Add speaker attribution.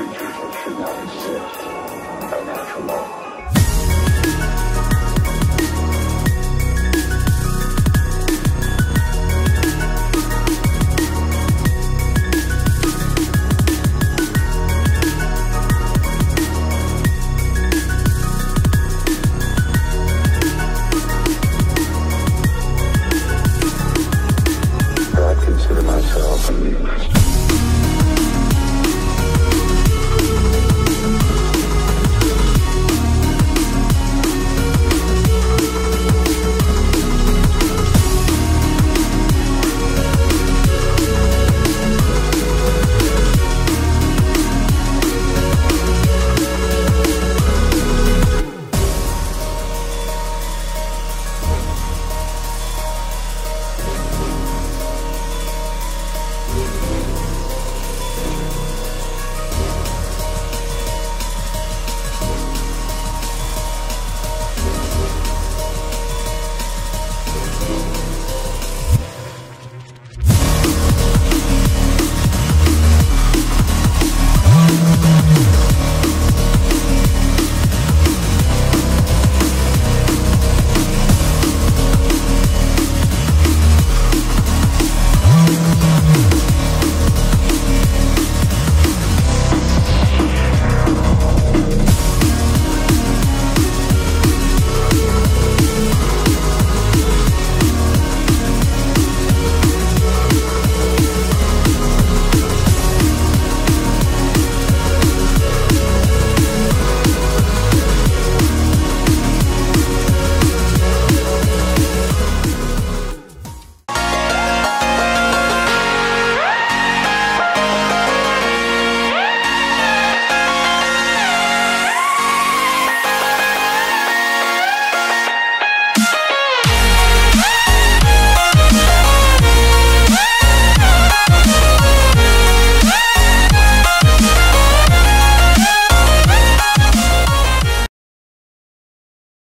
Speaker 1: creatures that should not exist. by natural law.